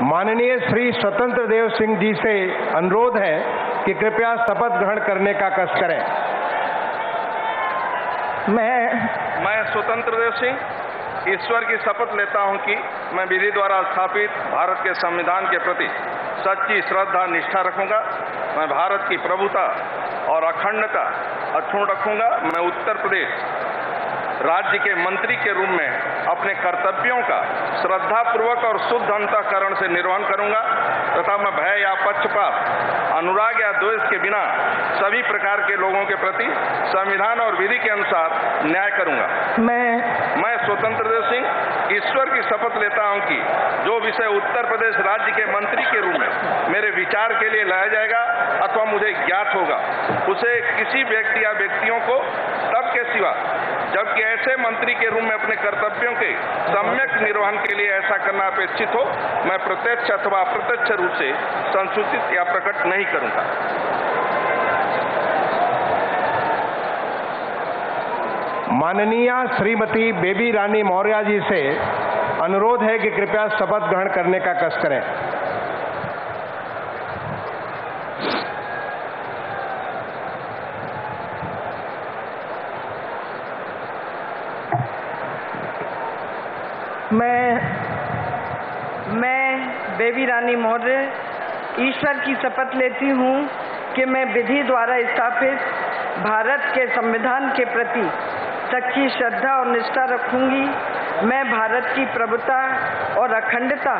माननीय श्री स्वतंत्र देव सिंह जी से अनुरोध है कि कृपया शपथ ग्रहण करने का कष्ट करें। मैं मैं स्वतंत्र देव सिंह ईश्वर की शपथ लेता हूँ कि मैं विधि द्वारा स्थापित भारत के संविधान के प्रति सच्ची श्रद्धा निष्ठा रखूँगा। मैं भारत की प्रभुता और अखंडता अक्षुण रखूँगा। मैं उत्तर प्रदेश राज्य के मंत्री के रूप में अपने कर्तव्यों का श्रद्धापूर्वक और शुद्ध अंतकरण से निर्वहन करूँगा तथा मैं भय या पक्षपात अनुराग या द्वेष के बिना सभी प्रकार के लोगों के प्रति संविधान और विधि के अनुसार न्याय करूँगा। मैं मैं स्वतंत्र देव सिंह ईश्वर की शपथ लेता हूँ कि जो विषय उत्तर प्रदेश राज्य के मंत्री के रूप में मेरे विचार के लिए लाया जाएगा अथवा मुझे ज्ञात होगा उसे किसी व्यक्ति या व्यक्तियों को ऐसे मंत्री के रूप में अपने कर्तव्यों के सम्यक निर्वहन के लिए ऐसा करना अपेक्षित हो, मैं प्रत्यक्ष अथवा अप्रत्यक्ष रूप से संसूचित या प्रकट नहीं करूँगा। माननीय श्रीमती बेबी रानी मौर्य जी से अनुरोध है कि कृपया शपथ ग्रहण करने का कष्ट करें। मैं मैं बेबी रानी मौर्य ईश्वर की शपथ लेती हूँ कि मैं विधि द्वारा स्थापित भारत के संविधान के प्रति सच्ची श्रद्धा और निष्ठा रखूँगी। मैं भारत की प्रभुता और अखंडता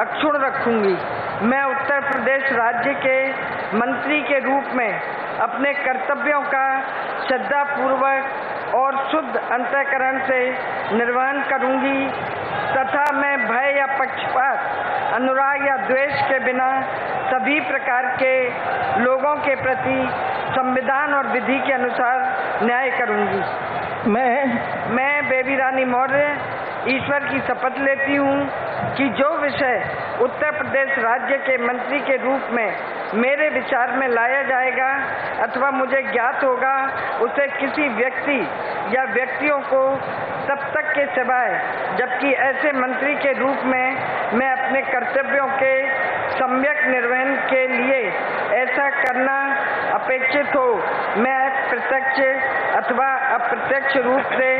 अक्षुण रखूँगी। मैं उत्तर प्रदेश राज्य के मंत्री के रूप में अपने कर्तव्यों का श्रद्धापूर्वक और शुद्ध अंतकरण से निर्वहन करूँगी। पक्षपात अनुराग या द्वेष के बिना सभी प्रकार के लोगों के प्रति संविधान और विधि के अनुसार न्याय करूँगी। मैं मैं बेबी रानी मौर्य ईश्वर की शपथ लेती हूँ। कि जो विषय उत्तर प्रदेश राज्य के मंत्री के रूप में मेरे विचार में लाया जाएगा अथवा मुझे ज्ञात होगा, उसे किसी व्यक्ति या व्यक्तियों को तब तक के सिवाय, जबकि ऐसे मंत्री के रूप में मैं अपने कर्तव्यों के सम्यक निर्वहन के लिए ऐसा करना अपेक्षित हो, मैं प्रत्यक्ष अथवा अप्रत्यक्ष रूप से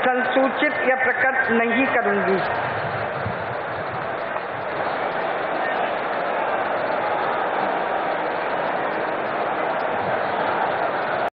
संसूचित या प्रकट नहीं करूँगी।